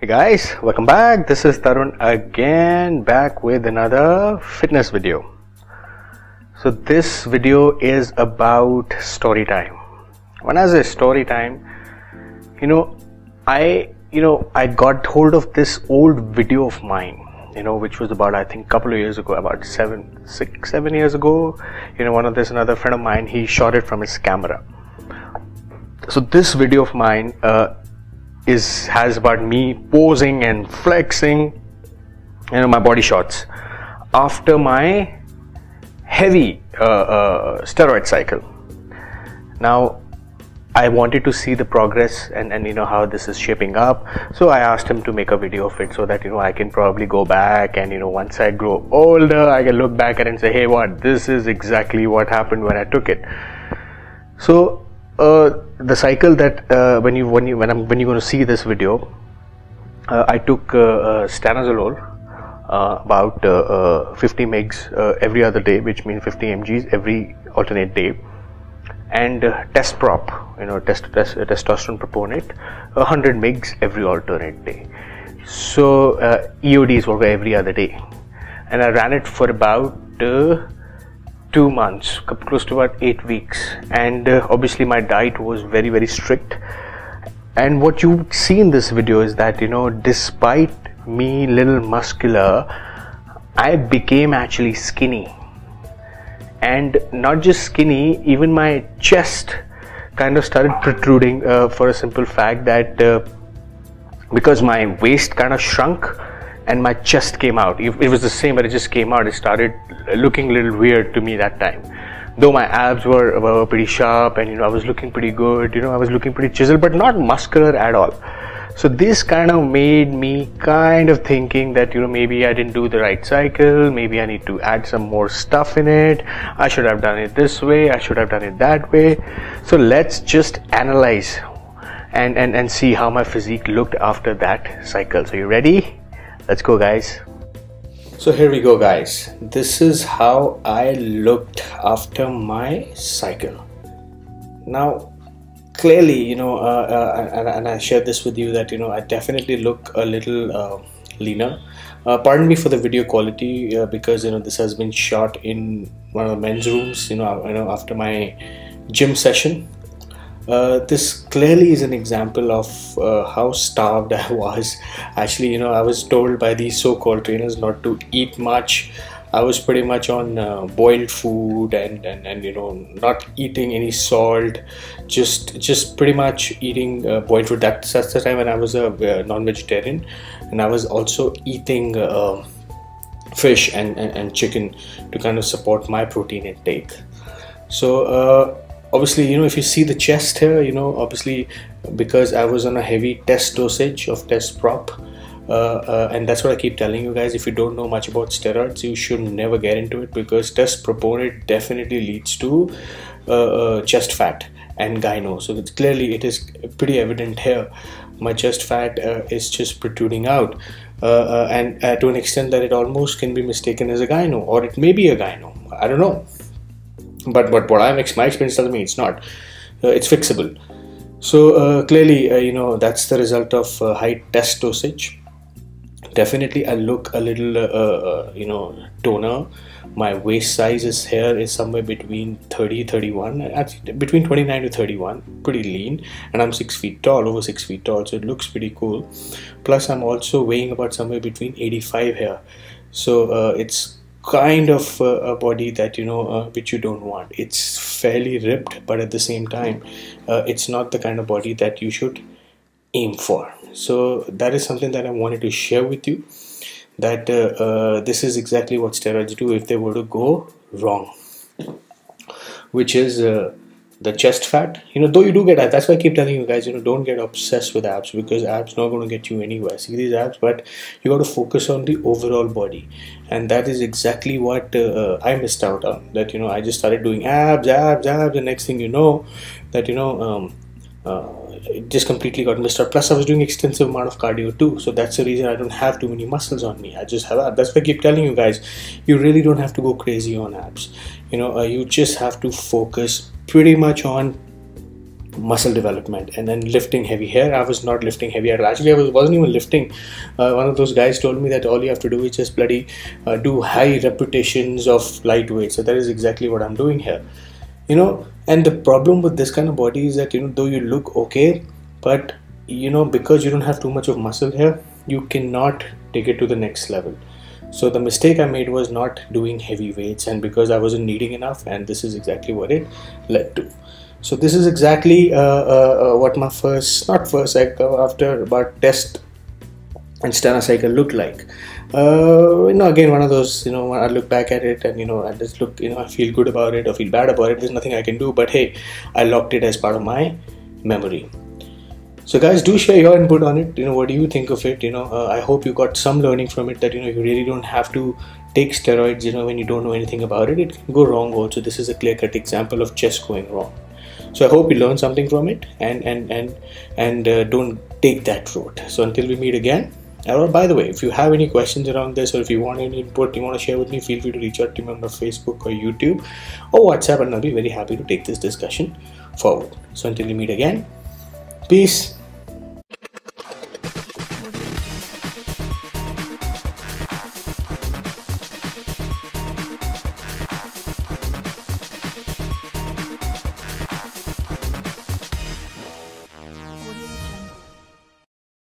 Hey guys, welcome back. This is Tarun again, back with another fitness video. So, this video is about story time. When I say story time, you know, I you know I got hold of this old video of mine you know which was about i think a couple of years ago about seven six seven years ago you know one of this another friend of mine he shot it from his camera so this video of mine uh, is has about me posing and flexing you know my body shots after my heavy uh, uh, steroid cycle now I wanted to see the progress and, and you know how this is shaping up. So I asked him to make a video of it so that you know I can probably go back and you know once I grow older I can look back at it and say hey what this is exactly what happened when I took it. So uh, the cycle that uh, when you when you when I'm when you're going to see this video, uh, I took uh, uh, stanozolol uh, about 50 mgs every other day, which means 50 mgs every alternate day. And uh, test prop you know test, test uh, testosterone propionate 100 mgs every alternate day. So uh, eods were every other day. And i ran it for about uh, two months close to about eight weeks. And uh, obviously my diet was very very strict. And what you see in this video is that you know despite me little muscular i became actually skinny. And not just skinny even my chest kind of started protruding uh, for a simple fact that uh, because my waist kind of shrunk and my chest came out. It, was the same but it just came out. It started looking a little weird to me that time. Though my abs were, were pretty sharp and you know i was looking pretty good you know i was looking pretty chiseled but not muscular at all. So this kind of made me kind of thinking that you know maybe i didn't do the right cycle maybe i need to add some more stuff in it. I should have done it this way i should have done it that way. So let's just analyze and and, and see how my physique looked after that cycle. So you ready let's go guys so here we go guys this is how i looked after my cycle now clearly, you know, uh, uh, and, and, I shared this with you that you know I definitely look a little uh, leaner. Uh, pardon me for the video quality uh, because you know this has been shot in one of the men's rooms. You know, you know after my gym session. Uh, this clearly is an example of how starved I was. Actually, you know, I was told by these so-called trainers not to eat much I was pretty much on uh, boiled food and, and, and you know not eating any salt, just just pretty much eating uh, boiled food. That's that's the time when I was a uh, non-vegetarian, and I was also eating uh, fish and, and, and chicken to kind of support my protein intake. So uh, obviously you know if you see the chest here, you know obviously because I was on a heavy test dosage of test prop uh, uh, and that's what I keep telling you guys. If you don't know much about steroids, you should never get into it because test propionate definitely leads to uh, chest fat and gyno. So clearly it is pretty evident here. My chest fat is just protruding out. Uh, uh, and uh, to an extent that it almost can be mistaken as a gyno or it may be a gyno i don't know but but what i'm my experience tells me it's not. It's fixable. So clearly you know that's the result of high test dosage. Definitely I look a little uh, uh, you know toner. My waist size is here is somewhere between 30 31 actually between 29 to 31 pretty lean. And I'm six feet tall over six feet tall so it looks pretty cool. Plus I'm also weighing about somewhere between 85 here. So uh, it's kind of uh, a body that you know uh, which you don't want. It's fairly ripped but at the same time uh, it's not the kind of body that you should aim for. So that is something that i wanted to share with you that uh, uh, this is exactly what steroids do if they were to go wrong which is uh, the chest fat you know though you do get abs that's why i keep telling you guys you know don't get obsessed with abs because abs not going to get you anywhere see these abs but you got to focus on the overall body and that is exactly what uh, i missed out on that you know i just started doing abs abs abs the next thing you know that you know um, uh, just completely got missed out. Plus, I was doing extensive amount of cardio too, so that's the reason I don't have too many muscles on me. I just have abs. That's why I keep telling you guys, you really don't have to go crazy on abs. You know, uh, you just have to focus pretty much on muscle development and then lifting heavy here i was not lifting heavy at all. Actually i was, wasn't even lifting. Uh, one of those guys told me that all you have to do is just bloody uh, do high repetitions of light weight. So that is exactly what i'm doing here. You know and the problem with this kind of body is that you know though you look okay but you know because you don't have too much of muscle here you cannot take it to the next level so the mistake i made was not doing heavy weights and because i wasn't needing enough and this is exactly what it led to. So this is exactly uh, uh, uh what my first not first cycle after but test and stana cycle looked like. Uh, you know again one of those you know when i look back at it and you know i just look you know i feel good about it or feel bad about it. There's nothing i can do but hey i locked it as part of my memory so guys do share your input on it. You know what do you think of it? You know uh, i hope you got some learning from it that you know you really don't have to take steroids you know when you don't know anything about it. It can go wrong also. This is a clear cut example of just going wrong. So i hope you learned something from it and and and and uh, don't take that route. So until we meet again or by the way if you have any questions around this or if you want any input you want to share with me feel free to reach out to me on facebook or youtube or whatsapp and i'll be very happy to take this discussion forward. So until we meet again peace